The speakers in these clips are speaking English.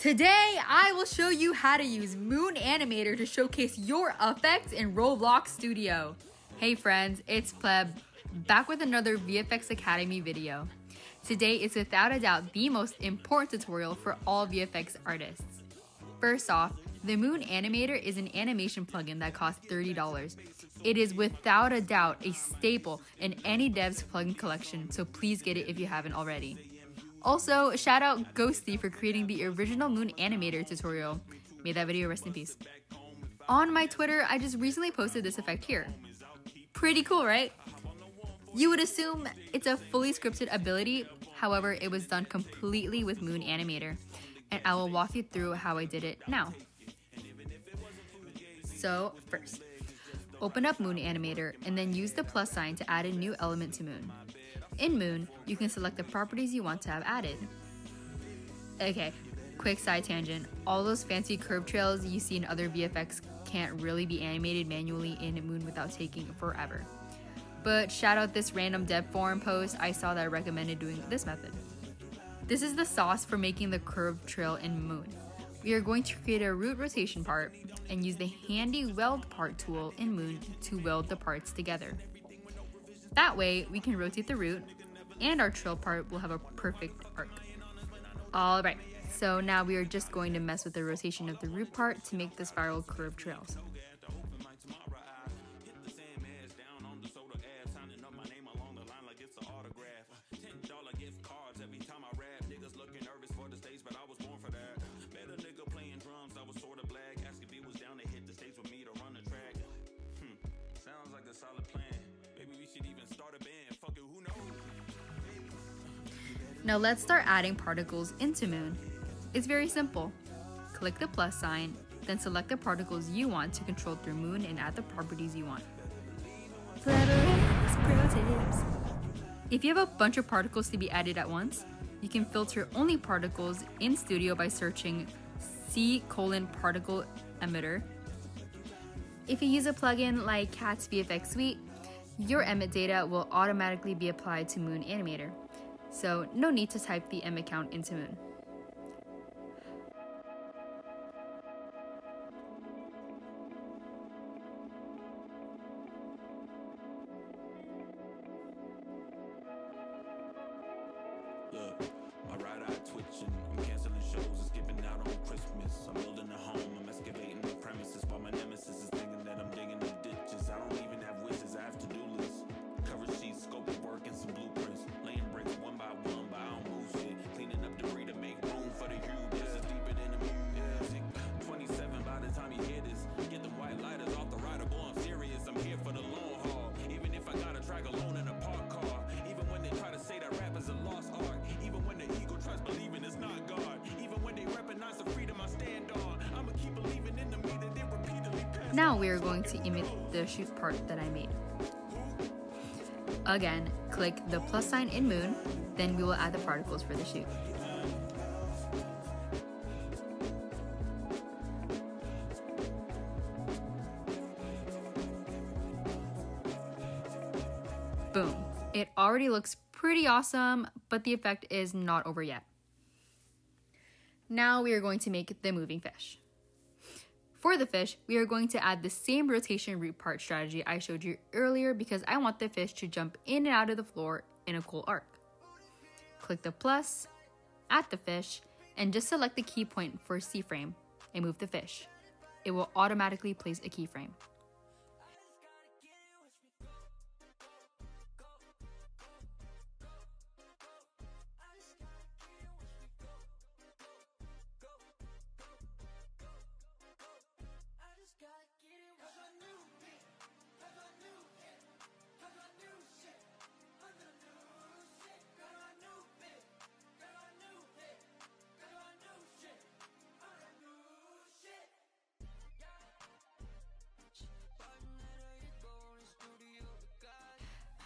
Today, I will show you how to use Moon Animator to showcase your effects in Roblox Studio. Hey friends, it's Pleb, back with another VFX Academy video. Today is without a doubt the most important tutorial for all VFX artists. First off, the Moon Animator is an animation plugin that costs $30. It is without a doubt a staple in any dev's plugin collection, so please get it if you haven't already. Also, shout out Ghosty for creating the original Moon Animator tutorial. May that video rest in peace. On my Twitter, I just recently posted this effect here. Pretty cool, right? You would assume it's a fully scripted ability, however, it was done completely with Moon Animator, and I will walk you through how I did it now. So, first, open up Moon Animator and then use the plus sign to add a new element to Moon. In Moon, you can select the properties you want to have added. Okay, quick side tangent. All those fancy curve trails you see in other VFX can't really be animated manually in Moon without taking forever. But shout out this random dev forum post I saw that recommended doing this method. This is the sauce for making the curved trail in Moon. We are going to create a root rotation part and use the handy weld part tool in Moon to weld the parts together. That way, we can rotate the root and our trail part will have a perfect arc. Alright, so now we are just going to mess with the rotation of the root part to make the spiral curve trails. Now let's start adding particles into Moon. It's very simple. Click the plus sign, then select the particles you want to control through Moon and add the properties you want. If you have a bunch of particles to be added at once, you can filter only particles in Studio by searching C colon particle emitter. If you use a plugin like Cat's VFX Suite, your emit data will automatically be applied to Moon Animator so no need to type the emit count into Moon. Now we are going to emit the shoot part that I made. Again, click the plus sign in Moon, then we will add the particles for the shoot. Boom. It already looks pretty awesome, but the effect is not over yet. Now we are going to make the moving fish. For the fish, we are going to add the same rotation root part strategy I showed you earlier because I want the fish to jump in and out of the floor in a cool arc. Click the plus, add the fish, and just select the key point for CFrame and move the fish. It will automatically place a keyframe.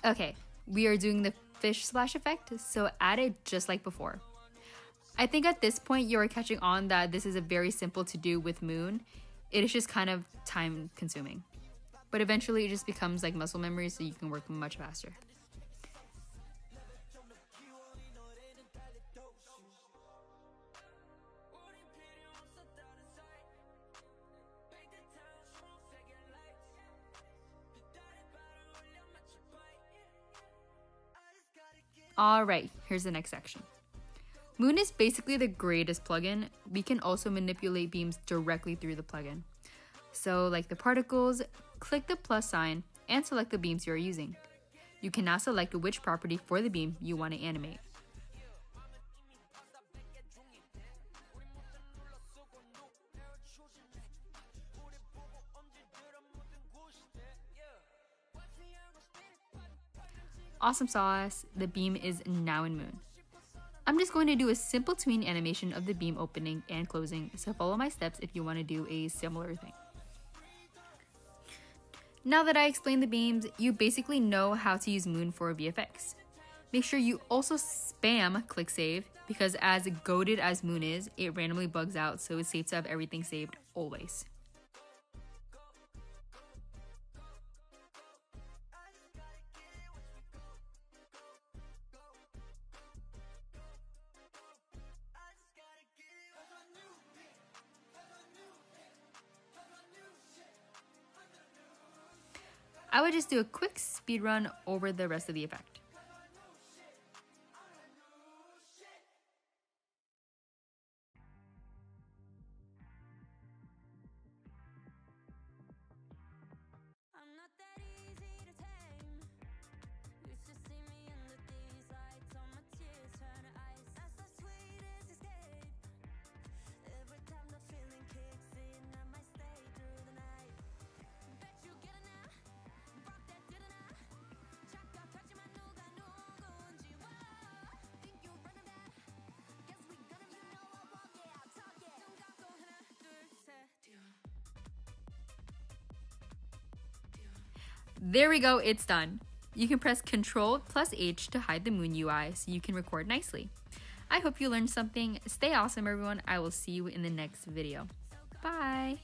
Okay, we are doing the fish splash effect, so add it just like before. I think at this point you are catching on that this is a very simple to do with Moon. It is just kind of time consuming. But eventually it just becomes like muscle memory so you can work much faster. Alright, here's the next section. Moon is basically the greatest plugin. We can also manipulate beams directly through the plugin. So, like the particles, click the plus sign and select the beams you are using. You can now select which property for the beam you want to animate. Awesome sauce, the beam is now in Moon. I'm just going to do a simple tween animation of the beam opening and closing, so follow my steps if you want to do a similar thing. Now that I explained the beams, you basically know how to use Moon for VFX. Make sure you also spam click save because as goaded as Moon is, it randomly bugs out, so it's safe to have everything saved always. I would just do a quick speed run over the rest of the effect. There we go, it's done. You can press Ctrl plus H to hide the Moon UI so you can record nicely. I hope you learned something. Stay awesome, everyone. I will see you in the next video. Bye.